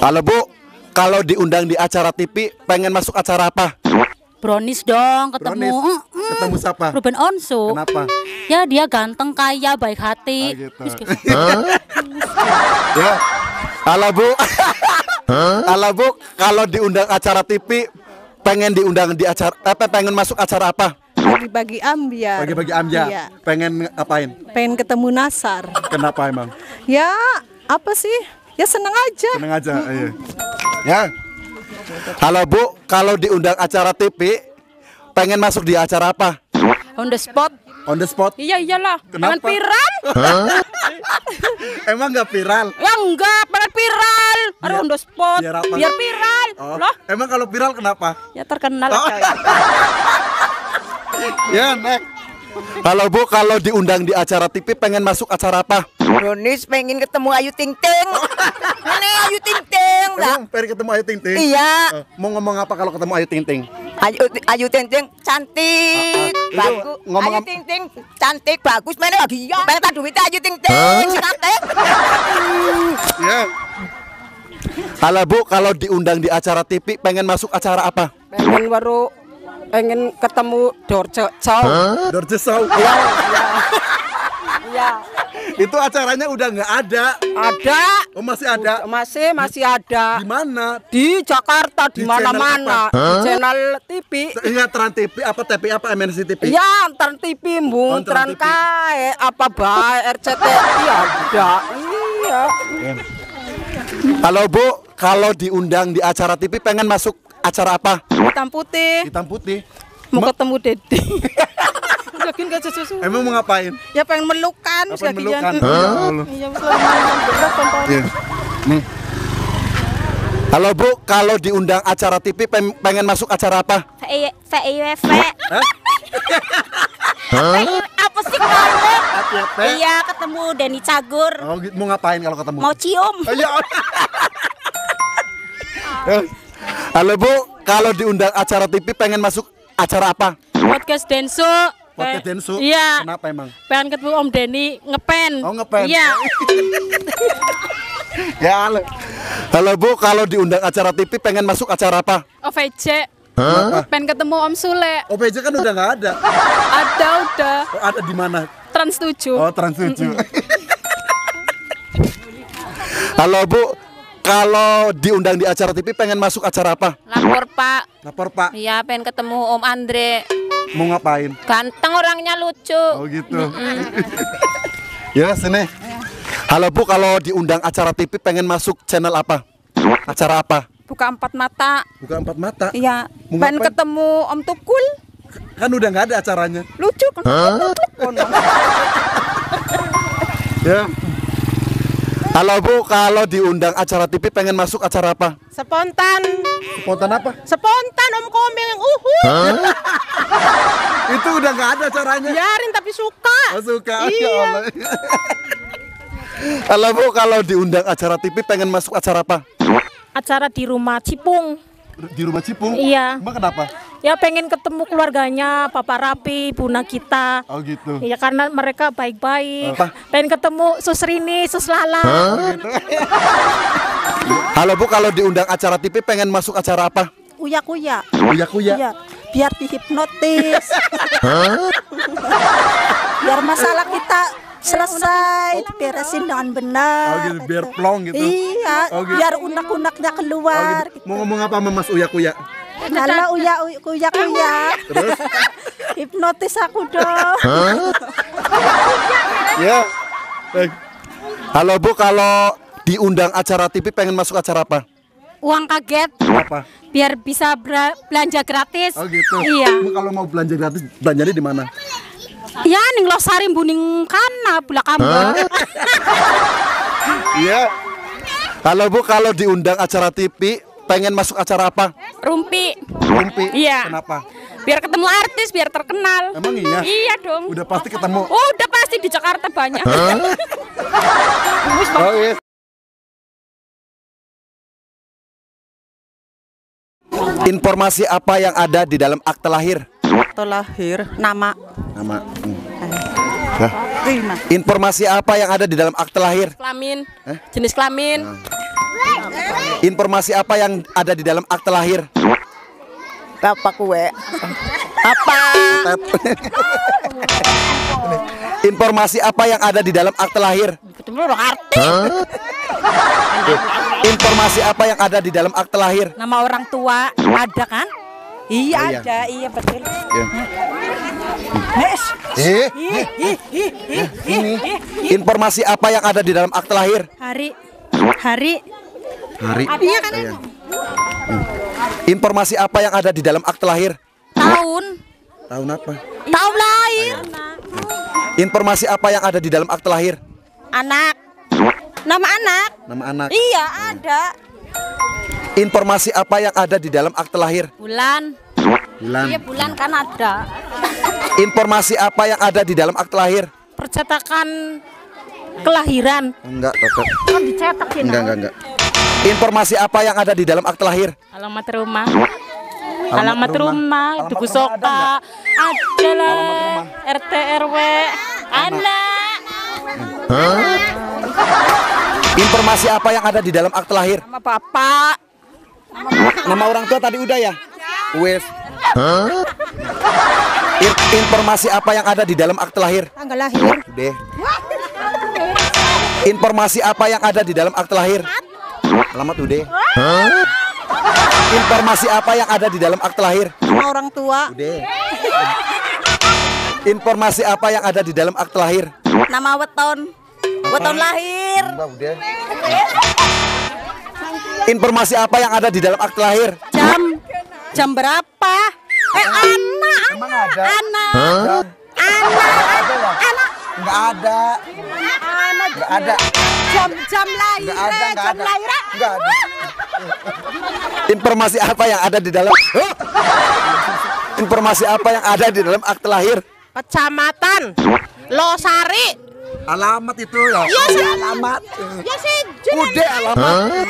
Halo Bu, kalau diundang di acara TV pengen masuk acara apa? Brownies dong ketemu Brownies. Mm-mm. Ketemu siapa? Ruben Onsu. Kenapa? Ya dia ganteng, kaya, baik hati. Ah, gitu. Ya. Halo Bu. Halo Bu, kalau diundang acara TV pengen diundang di acara apa pengen masuk acara apa? Bagi-bagi ambiar. Bagi-bagi amja. Iya. Pengen ngapain? Pengen ketemu Nasar. Kenapa emang? Ya, apa sih? Ya seneng aja. Seneng aja. Iya. Ya. Halo Bu, kalau diundang acara TV pengen masuk di acara apa? On the spot. On the spot? Iya iyalah. Kenapa? Pengen viral? Emang nggak viral? ya enggak, pengen viral. Harus Biar- on the spot. biar apa? viral. Oh, Loh, emang kalau viral kenapa? ya terkenal Oh. aja. Ya, Nek. Halo Bu, kalau diundang di acara TV pengen masuk acara apa? Brownies pengen ketemu Ayu Ting Ting. Ting Ting lah? Emang pengen ketemu Ayu Ting Ting? Iya. Eh, mau ngomong apa kalau ketemu Ayu Ting Ting? Ayu Ayu Ting Ting cantik, ah. Itu bagus. ngomong Ayu Ting Ting cantik, bagus. Mana lagi? Mana tak duit Ayu Ting Ting? Cantik. Ya. Halo Bu, kalau diundang di acara TV pengen masuk acara apa? Pengen baru pengen ketemu Dorce Chow. Dorje Show. Iya. Itu acaranya udah nggak ada. Ada. Oh masih ada. Masih masih ada. Di mana? Di Jakarta di Di mana-mana. channel Di channel TV. Ingat Trans TV apa TV apa MNC TV? Ya, Trans TV, Oh, Bung, Trans. Kae, apa bae, RCTI ada. Iya. Halo Bu, kalau diundang di acara TV pengen masuk acara apa? Hitam putih. Hitam putih. Mau Ma- ketemu Dedi. Yakin gak susu Emang mau ngapain? Ya pengen melukan sekian. melukan? Iya, tonton. Iya. Nih. Halo Bu, kalau diundang acara TV pengen masuk acara apa? VIWV. Hah? Apa sih kamu? ATP? Iya, ketemu Denny Cagur. Oh, gitu. mau ngapain kalau ketemu? Mau cium. Oh, iya. Eh, Halo Bu, kalau diundang acara TV pengen masuk acara apa? Podcast Densu. Podcast Densu? Iya. Kenapa emang? Pengen ketemu Om Denny ngepen. Oh, ngepen. Iya. Ya, halo. Halo Bu, kalau diundang acara TV pengen masuk acara apa? OVJ. Kenapa? Pengen ketemu Om Sule. OPJ kan udah nggak ada. Ada udah. Oh, ada di mana? Trans 7. Oh, Trans 7. Halo Bu, kalau diundang di acara TV pengen masuk acara apa? Lapor Pak. Lapor Pak, Iya, pengen ketemu Om Andre. Mau ngapain? Ganteng orangnya lucu. Oh gitu. ya sini. Halo Bu, kalau diundang acara TV pengen masuk channel apa? Acara apa? Buka empat mata. Buka empat mata. Iya. Pengen ketemu Om Tukul. Kan udah nggak ada acaranya. Lucu kan? Kono. Ya. Halo Bu, kalau diundang acara TV pengen masuk acara apa? Spontan. Spontan apa? Spontan Om Komeng. Uhu. Itu udah nggak ada acaranya. Biarin tapi suka. Oh, suka. Ya Iya. Allah. Halo Bu, kalau diundang acara TV pengen masuk acara apa? Acara di rumah Cipung. Di rumah Cipung? Iya. Emang kenapa? Ya pengen ketemu keluarganya, Papa Rapi, Buna kita. Oh gitu. Ya karena mereka baik-baik. Apa? Pengen ketemu Sus Rini, Sus Lala. Halo Bu, kalau diundang acara TV pengen masuk acara apa? Uya-kuya. Uya kuya. Iya. Biar dihipnotis. Biar masalah kita selesai, beresin dengan benar. Oh gitu, biar plong gitu. Iya, Oh, gitu. biar unak-unaknya Oh, keluar. gitu. Mau ngomong apa sama Mas Uya kuya? Halo uya uya kuya kuya. Terus? Hipnotis aku dong. Ya. Baik. Halo Bu, kalau diundang acara TV pengen masuk acara apa? Uang kaget Apa? biar bisa belanja gratis. Oh gitu. Iya. Kalau mau belanja gratis, belanjanya di mana? Ya ning losari buning kana bula kambar. Iya. Halo Bu, kalau diundang acara TV pengen masuk acara apa? Rumpi. Rumpi. Iya. Kenapa? Biar ketemu artis, biar terkenal. Emang iya? Iya dong. Udah pasti ketemu. Oh, udah pasti di Jakarta banyak. Oh iya. Informasi apa yang ada di dalam akte lahir? Akte lahir, nama. Nama. Hmm. Hah? Informasi apa yang ada di dalam akte lahir? Kelamin. Jenis kelamin. Informasi apa yang ada di dalam akte lahir? Apa kue? Apa? Informasi apa yang ada di dalam akte lahir? Ketemu orang arti. Informasi apa yang ada di dalam akte lahir? Nama orang tua ada kan? Iya Oh, iya. ada, iya betul. Ya. Mes. Eh, ih, ih, ih. informasi apa yang ada di dalam akte lahir? Hari, hari, Hari. iya kan? Informasi apa yang ada di dalam akte lahir? Tahun, Tahun apa? tahun lahir. Informasi apa yang ada di dalam akte lahir? Anak, nama anak. Nama anak. Iya ada. Informasi apa yang ada di dalam akte lahir? Bulan, Bulan. iya bulan kan ada. Informasi apa yang ada di dalam akte lahir? Percetakan kelahiran. Enggak, tetap. Kan dicetak ya. Enggak, enggak, enggak. Informasi apa yang ada di dalam akte lahir? Alamat rumah. Alamat Alamat rumah. rumah, ada Soka, ada lah, RT RW, anak, Informasi apa yang ada di dalam akte lahir? sama bapak, Nama orang tua tadi udah ya? Wes. In- informasi apa yang ada di dalam akte lahir? Tanggal lahir. Udah. Informasi apa yang ada di dalam akte lahir? Alamat udah. Informasi apa yang ada di dalam akte lahir? Nama orang tua. Udah. Informasi apa yang ada di dalam akte lahir? Nama weton. Weton lahir. udah. Informasi apa yang ada di dalam akte lahir? jam, jam berapa? Eh anak, Emang ada? anak, Anak. anak, anak, Enggak ada. anak, Enggak ada. jam jam lahir, Enggak ada, enggak jam ada. lahir. Enggak ada. Informasi apa yang ada di dalam? Informasi apa yang ada di dalam akte lahir? Kecamatan Losari. Alamat itu ya. Iya, alamat. Ya sih, Udah alamat.